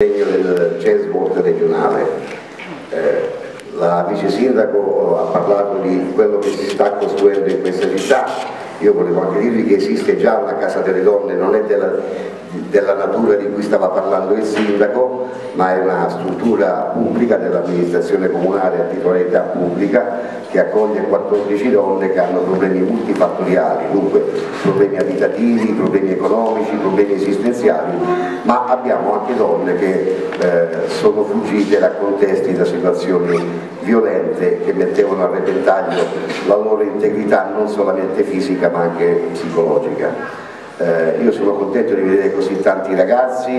del CESVOLT regionale. Eh, la vice sindaco ha parlato di quello che si sta costruendo in questa città, io volevo anche dirvi che esiste già una Casa delle Donne, non è della, della natura di cui stava parlando il sindaco, ma è una struttura pubblica dell'amministrazione comunale a titolarità pubblica che accoglie 14 donne che hanno problemi multifattoriali, dunque problemi abitativi, problemi economici, problemi esistenziali, ma abbiamo anche donne che eh, sono fuggite da contesti, da situazioni violente che mettevano a repentaglio la loro integrità non solamente fisica ma anche psicologica. Eh, io sono contento di vedere così tanti ragazzi,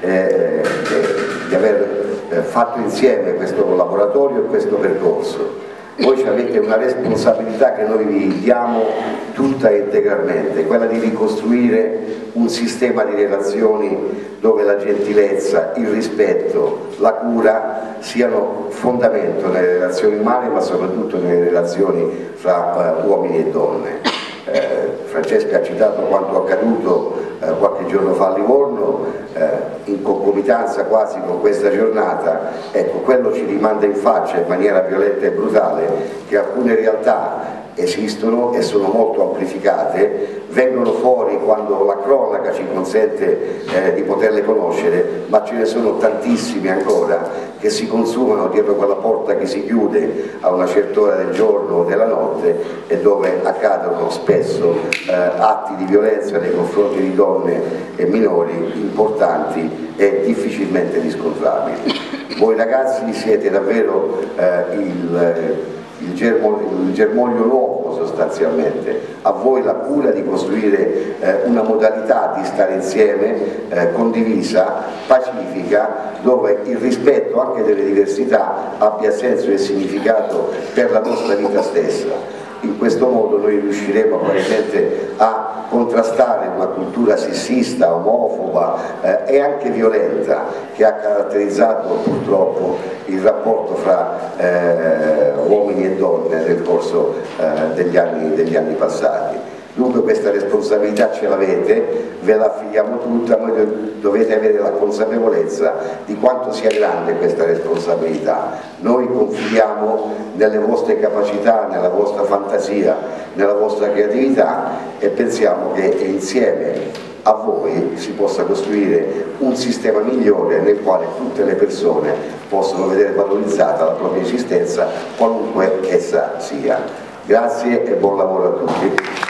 eh, di aver eh, fatto insieme questo laboratorio e questo percorso voi avete una responsabilità che noi vi diamo tutta integralmente, quella di ricostruire un sistema di relazioni dove la gentilezza, il rispetto, la cura siano fondamento nelle relazioni umane ma soprattutto nelle relazioni fra uh, uomini e donne. Eh, Francesca ha citato quanto accaduto eh, qualche giorno fa a Livorno, eh, in concomitanza quasi con questa giornata, ecco, quello ci rimanda in faccia in maniera violenta e brutale che alcune realtà esistono e sono molto amplificate, vengono fuori quando la cronaca ci consente eh, di poterle conoscere, ma ce ne sono tantissime ancora che si consumano dietro quella porta che si chiude a una certa ora del giorno o della notte e dove accadono spesso eh, atti di violenza nei confronti di donne e minori importanti e difficilmente riscontrabili. Voi ragazzi siete davvero eh, il il germoglio, il germoglio nuovo sostanzialmente, a voi la cura di costruire eh, una modalità di stare insieme eh, condivisa, pacifica, dove il rispetto anche delle diversità abbia senso e significato per la nostra vita stessa questo modo noi riusciremo probabilmente a contrastare una cultura sessista, omofoba eh, e anche violenta che ha caratterizzato purtroppo il rapporto fra eh, uomini e donne nel corso eh, degli, anni, degli anni passati. Dunque questa responsabilità ce l'avete, ve la affidiamo tutta, ma dovete avere la consapevolezza di quanto sia grande questa responsabilità. Noi confidiamo nelle vostre capacità, nella vostra fantasia, nella vostra creatività e pensiamo che insieme a voi si possa costruire un sistema migliore nel quale tutte le persone possono vedere valorizzata la propria esistenza qualunque essa sia. Grazie e buon lavoro a tutti.